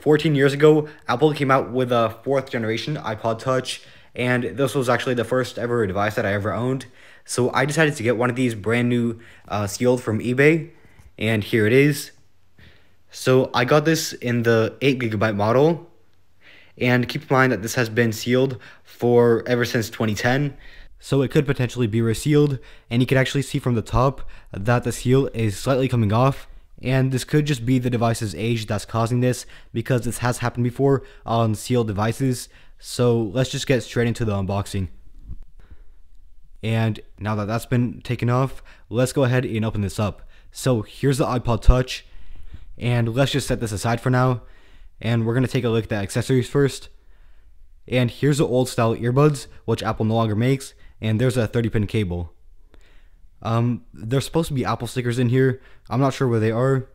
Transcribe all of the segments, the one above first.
14 years ago, Apple came out with a fourth generation iPod Touch, and this was actually the first ever device that I ever owned. So I decided to get one of these brand new uh, sealed from eBay, and here it is. So I got this in the 8 gigabyte model, and keep in mind that this has been sealed for ever since 2010. So it could potentially be resealed, and you can actually see from the top that the seal is slightly coming off. And this could just be the device's age that's causing this because this has happened before on sealed devices. So let's just get straight into the unboxing. And now that that's been taken off, let's go ahead and open this up. So here's the iPod Touch. And let's just set this aside for now. And we're going to take a look at the accessories first. And here's the old style earbuds, which Apple no longer makes. And there's a 30 pin cable. Um, there's supposed to be Apple stickers in here. I'm not sure where they are.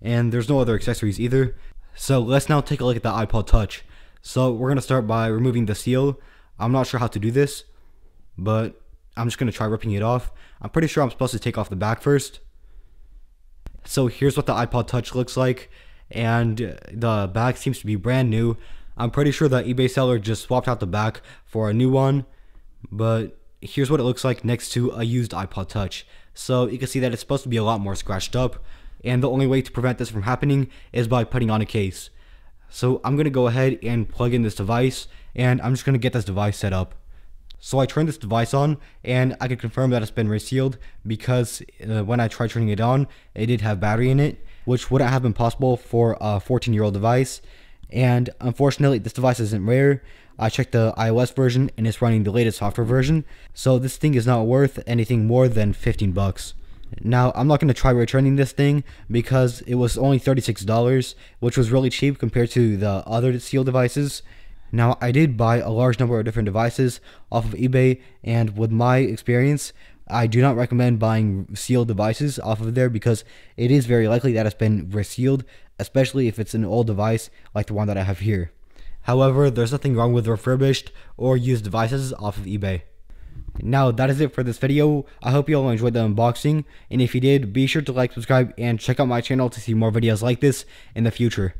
And there's no other accessories either. So let's now take a look at the iPod Touch. So we're going to start by removing the seal. I'm not sure how to do this, but I'm just going to try ripping it off. I'm pretty sure I'm supposed to take off the back first. So here's what the iPod Touch looks like. And the back seems to be brand new. I'm pretty sure the eBay seller just swapped out the back for a new one. But here's what it looks like next to a used iPod Touch. So you can see that it's supposed to be a lot more scratched up. And the only way to prevent this from happening is by putting on a case. So I'm going to go ahead and plug in this device and I'm just going to get this device set up. So I turned this device on and I can confirm that it's been resealed because uh, when I tried turning it on, it did have battery in it, which wouldn't have been possible for a 14 year old device. And unfortunately, this device isn't rare. I checked the iOS version and it's running the latest software version. So this thing is not worth anything more than 15 bucks. Now, I'm not going to try returning this thing because it was only $36, which was really cheap compared to the other Seal devices. Now, I did buy a large number of different devices off of eBay, and with my experience, I do not recommend buying sealed devices off of there because it is very likely that it's been resealed, especially if it's an old device like the one that I have here. However, there's nothing wrong with refurbished or used devices off of eBay. Now, that is it for this video. I hope you all enjoyed the unboxing, and if you did, be sure to like, subscribe, and check out my channel to see more videos like this in the future.